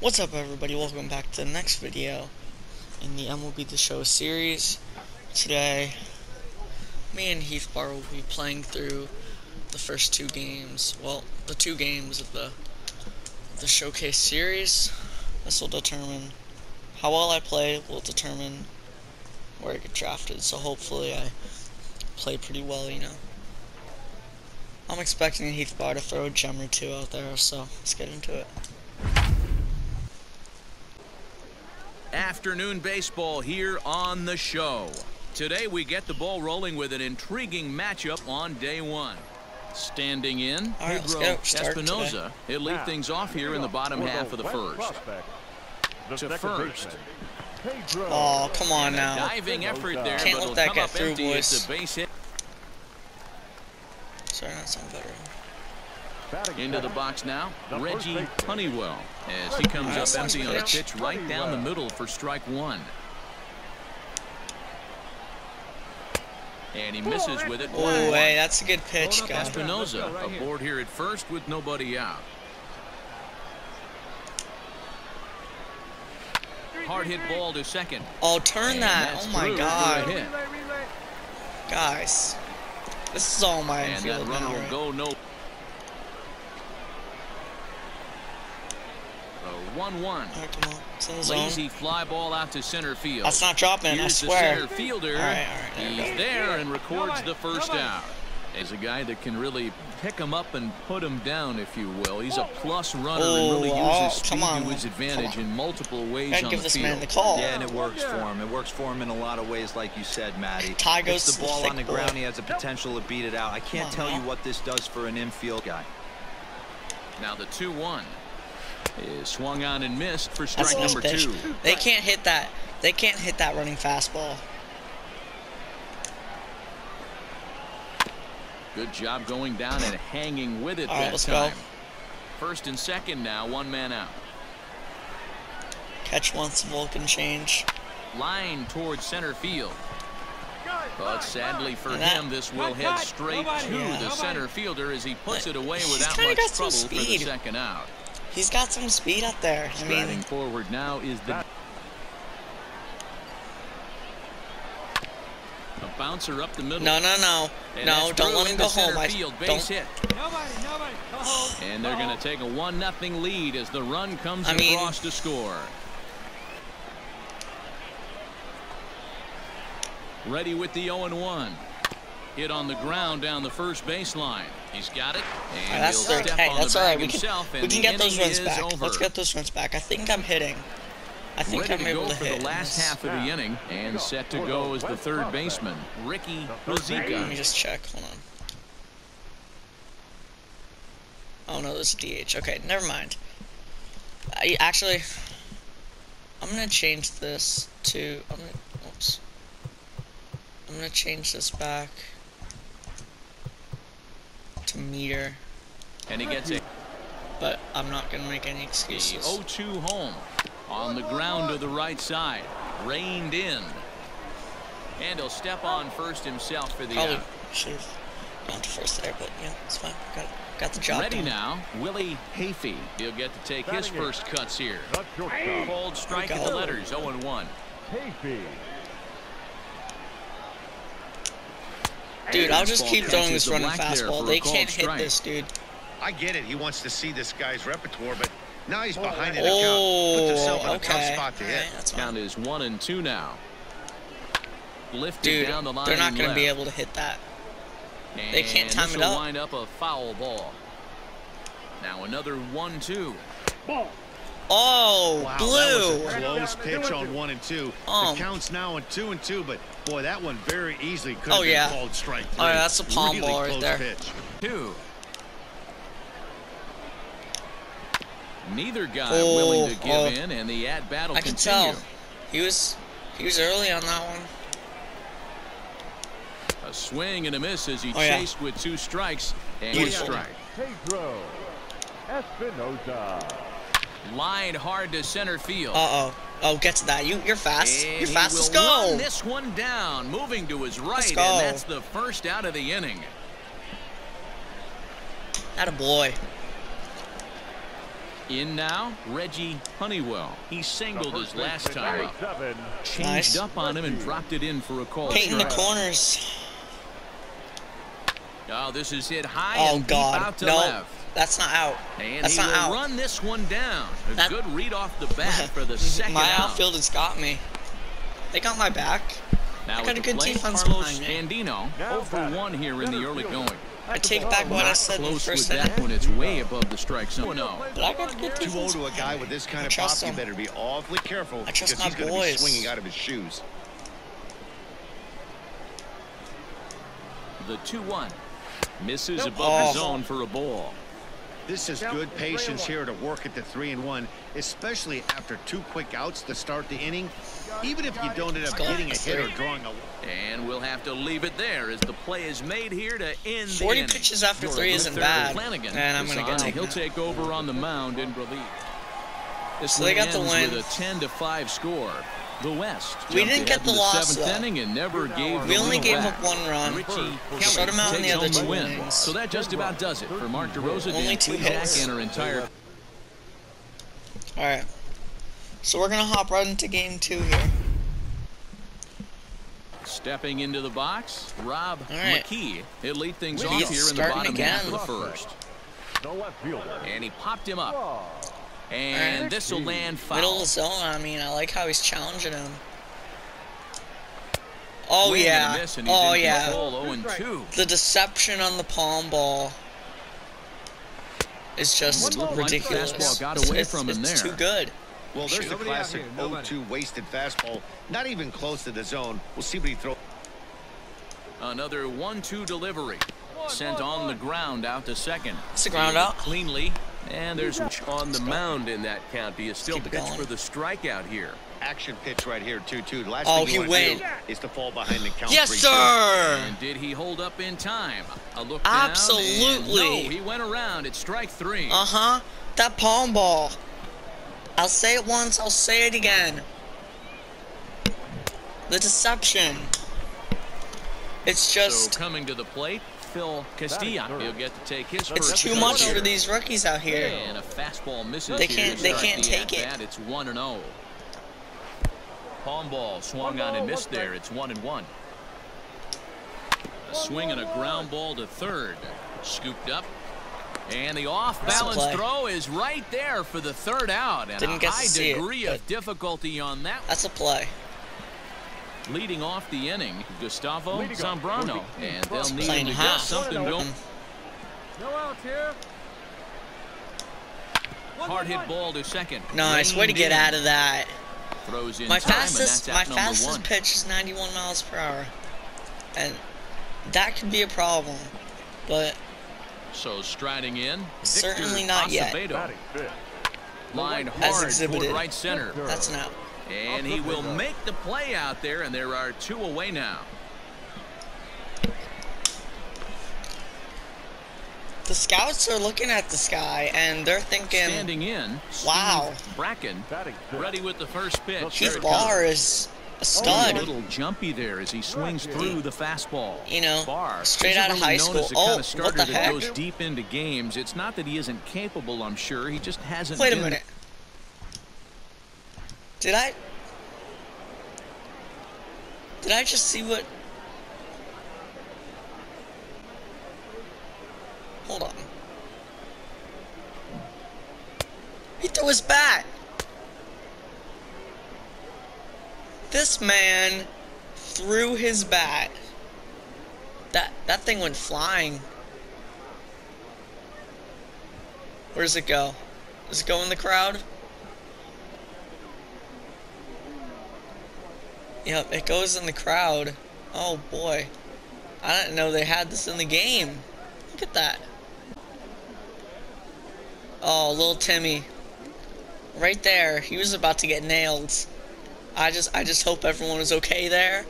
What's up everybody, welcome back to the next video in the MLB The Show series. Today, me and Heath Barr will be playing through the first two games, well, the two games of the, the Showcase series. This will determine how well I play, will determine where I get drafted, so hopefully I play pretty well, you know. I'm expecting Heath Barr to throw a gem or two out there, so let's get into it. Afternoon baseball here on the show. Today we get the ball rolling with an intriguing matchup on day one. Standing in, All right, let's Pedro go. Start Espinoza. He'll lead things off here in the bottom half of the first. the To first. Pedro Oh, come on now. Diving effort there, Can't let that get through. It's boys. a base hit Sorry, not sound better. Batting into the box now. Reggie. Honeywell as he comes up empty on a pitch. pitch right down the middle for strike one. And he misses with it. Oh, hey, that's a good pitch, guys. Espinoza aboard here at first with nobody out. Hard hit ball to second. Oh, turn And that. Oh my through for a god. Guys. This is all my And that infield runner now, will go no. A 1-1. Alright, come on. It's in the zone. Lazy fly ball out to center field. That's not dropping, I Here's the swear. center fielder. All right, all right, there He's there and records the first out. He's a guy that can really pick him up and put him down, if you will. He's a plus runner and really Oh, uses oh, speed on, to his advantage in multiple ways Gotta on give the this field. man the call. Yeah, and it works for him. It works for him in a lot of ways, like you said, Matty. Ty goes Hits to the the ball thick on the boy. ground. He has the potential to beat it out. I can't on tell now. you what this does for an infield guy. Now the 2-1 is swung on and missed for strike a nice number pitch. two. They can't hit that. They can't hit that running fastball. Good job going down and hanging with it All right, that let's go. time. First and second now, one man out. Catch once, Vulcan change. Line towards center field. But sadly for And that- him, this will head straight to Yeah. the center fielder as he puts it away He's without much got some trouble for the second out. He's got some speed up there. I Striding mean, forward now is the a bouncer up the middle. no, no, no. And No, don't let him go home. I Field, base don't. hit. And they're going to take a one nothing lead as the run comes I mean- across to score. Ready with the 0-1. Hit on the ground down the first baseline. He's got it. And Alright, that's he'll third. step Hey, on that's all right. We can we can get those runs back. Over. Let's get those runs back. I think I'm hitting. I think Ready I'm to able go to for hit. the last half of the inning and set to go as the third baseman, Ricky Let me just check. Hold on. Oh no, this is DH. Okay, never mind. I, actually, I'm gonna change this to. I'm gonna. Oops. I'm gonna change this back to meter, And he gets it. but I'm not gonna make any The excuses. 0-2 home on the ground to the right side. Reined in. And he'll step on first himself for the Probably out. should have gone to first there, but yeah, it's fine. Got got the job Ready done. now, Willie Hafey. He'll get to take his first cuts here. The Cold strike There at the go. letters, 0-1. Hayfield. Dude, I'll just keep throwing this running fastball. They can't hit strike. this, dude. I get it. He wants to see this guy's repertoire, but now he's behind in the Oh, count. In a okay. spot to hit. Alright, that's. Count is 1 and 2 now. Lifted Dude, down the line they're not going to be able to hit that. they can't And time this it will up. wind up a foul ball. Now another 1-2. Oh, Wow, blue. that was a close pitch on one and two. Um, the count's now on two and two, but boy, that one very easily could Oh, have been yeah. called strike three. Oh, yeah, that's a palm really ball right close there. Pitch. two. Neither guy Oh, willing to give oh. in, and the at battle I can continue. tell. He was he was early on that one. A swing and a miss as he Oh, yeah. chased with two strikes and a strike. Pedro Espinoza. Line hard to center field. Uh oh. Oh, get to that. You you're fast. And You're fast. Let's go. this one down, moving to his right, go. and that's the first out of the inning. That a boy. In now, Reggie Honeywell. He singled his last time up. 37. Changed Nice. up on him and dropped it in for a call. Painting the corners. Oh, this is hit high Oh and deep out God, to no, left. that's not out. And That's he not will out. run this one down. A That- good read off the bat for the second my out. outfield has got me. They got my back. Now got with a good plate, defense Carlos behind me. Andino, Now 0 for batting, 1 here in the early going. I take back what I Not said in the close with first that inning. one. It's way above the strike zone. No. But I got a good Too old to a guy with this kind I of trust pop, you better be awfully careful I trust because my he's going to be swinging out of his shoes. The 2-1. Misses above Oh. the zone for a ball. This is good patience here to work at the three and one, especially after two quick outs to start the inning. Even if you don't end up getting a hit or drawing a And we'll have to leave it there as the play is made here to end the 40 inning. pitches after three isn't bad. Flanagan And I'm gonna get He'll take over on the mound in relief. This So they got the ends win. with a 10 to 5 score. The West. We didn't get the in the loss, though. inning and never gave We only gave back. up one run. Richie Kelly Shut 'em out in the other two win. innings. So that just about does it for Mark DeRosa. Only two hits. and our entire Alright. So we're going to hop right into game two here. Stepping into the box, Rob All right. McKee. He'll lead things He's off here in the bottom again. half of the first. The left fielder. And he popped him up. Ball. And this will land hmm. foul. Middle of the zone, I mean, I like how he's challenging him. Oh, Swing and yeah. and Oh, yeah. control, 0 and 2. The deception on the palm ball is just Looked like the ridiculous. fastball got away it's, from him it's there. too good. Well, there's the Nobody out classic 0-2 wasted fastball. Not even close to the zone. We'll see what he throws. Another 1-2 delivery. Sent on the ground out to second. It's a ground out. Cleanly. And there's on the mound in that count. Do you still Keep it pitch going. for the strikeout here? Action pitch right here, 2-2. The last Oh, thing he you want to went. do is to fall behind the count. Yes, sir! And did he hold up in time? A look down, Absolutely. no, he went around. It's strike three. Uh huh. That palm ball. I'll say it once, I'll say it again. The deception. It's just. so coming to the plate, Phil Castilla. third. He'll get to take his It's first too much for these rookies out here. And a fastball misses. They can't- they can't the take it. It's one and zero. Palm ball swung on and missed there. It's one and one. A swing and a ground ball to third. Scooped up. And the off-balance throw is right there for the third out. And Didn't a get to high see it, degree but- of difficulty on that. That's a play. Leading off the inning, Gustavo Zambrano. And they'll need him to half. get something going. No outs here. Hard hit ball to second. Nice. Way to get out of that. Throws in My time, fastest, my that's out number fastest one. pitch is 91 miles per hour, and that could be a problem. But So striding in, Certainly Victor not yet. Acevedo. Batting fifth. Line hard toward exhibited. right center. that's an out. And he will make the play out there, and there are two away now. The scouts are looking at the sky and they're thinking, Standing in, Wow. Bracken, ready with the first pitch. Keith Here it Barr is a comes. stud. A little jumpy there as he swings through the fastball. You know, Barr, straight out of high school. Oh, as the Oh, kind of what starter the that heck? goes deep into games. It's not that he isn't capable, I'm sure. He just hasn't Wait a been minute. Did I? Did I just see what? Hold on. He threw his bat. This man threw his bat. That that thing went flying. Where does it go? Does it go in the crowd? Yep, it goes in the crowd. Oh boy. I didn't know they had this in the game. Look at that. Oh, little Timmy. Right there. He was about to get nailed. I just I just hope everyone is okay there.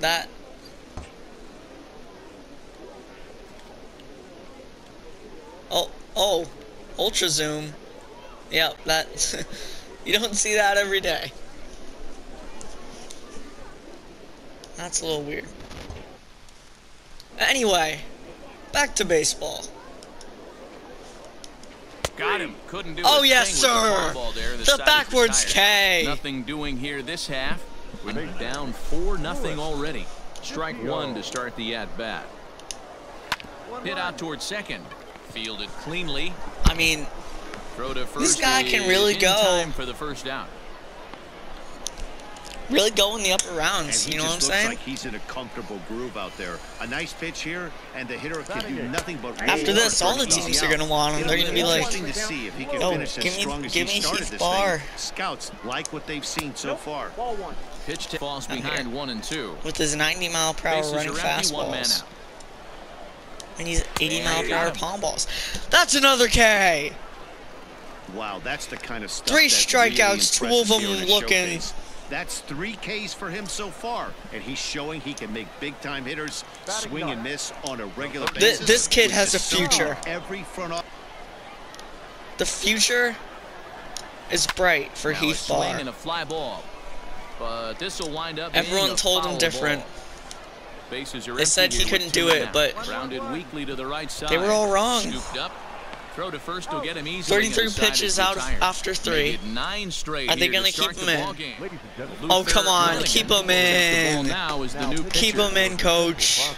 That Oh, oh. Ultra zoom. Yep, that you don't see that every day. That's a little weird. Anyway, Back to baseball. Got him. Couldn't do Oh, yes, the sir. there. The side backwards. K. Nothing doing here this half. We're down four nothing already. Strike one to start the at bat. Hit out towards second. Fielded cleanly. I mean, Throw to first. guy can really go. Time for the first out. really go in the upper rounds. You know what I'm just looks saying? like he's in a comfortable groove out there. A nice pitch here, and the hitter can do nothing but After this, all the teams base. are gonna want him. They're gonna be like, interesting to see if he can "Yo, finish give me- strong as give me Heath this Barr." thing. Scouts like what they've seen so far. Ball one. Pitch to falls behind one and two. With his 90 mile per hour Bases running are man fastballs. out. And he's 80 mile per hour palm balls. That's another K. Wow, that's the kind of stuff Three that strikeouts, two of them impresses in looking- showcase. That's three Ks for him so far, and he's showing he can make big-time hitters swing and miss on a regular Th- basis. this kid has a future. Every front office The future is bright for Now a Heath swing and a fly ball. But this will wind up Everyone told him different. ball. Bases are They said he couldn't do it, men but- out. grounded weakly to the right side. They were all wrong. Scooped up. Throw to first will get him easily. 33 and the side pitches out retired. after three. Nine straight Are they gonna to keep him in? ball game. Ladies and gentlemen, Oh, come on, Milligan keep him picks up the ball in. Now is the new Keep him in, coach.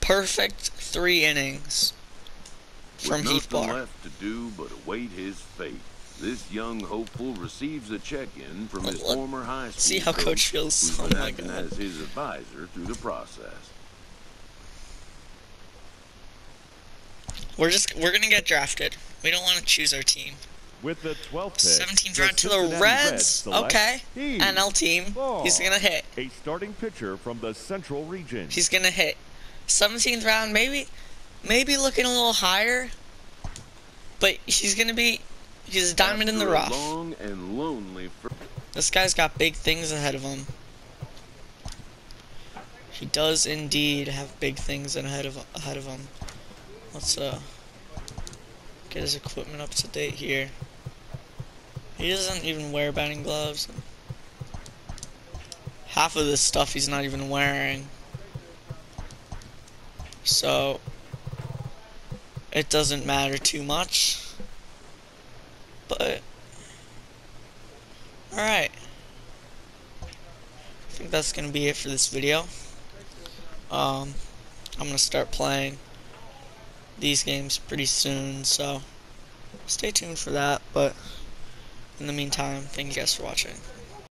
Perfect three innings from With Heath nothing Barr. left to do but await his fate. This young hopeful receives a check-in from his Let- former high school see how coach feels. who's Oh my God. as his advisor through the process. We're just we're gonna get drafted. We don't want to choose our team. With the 12th pick, 17th round to the Cincinnati Reds. Okay, Heath NL team. He's gonna hit. A starting pitcher from the Central Region. He's gonna hit. 17th round, maybe, maybe looking a little higher. But he's gonna be, he's a diamond in the rough. long and lonely This guy's got big things ahead of him. He does indeed have big things ahead of ahead of him. Let's uh get his equipment up to date here. He doesn't even wear batting gloves. Half of this stuff he's not even wearing. So it doesn't matter too much. But Alright. I think that's gonna be it for this video. Um, I'm gonna start playing these games pretty soon, so stay tuned for that. But in the meantime, thank you guys for watching.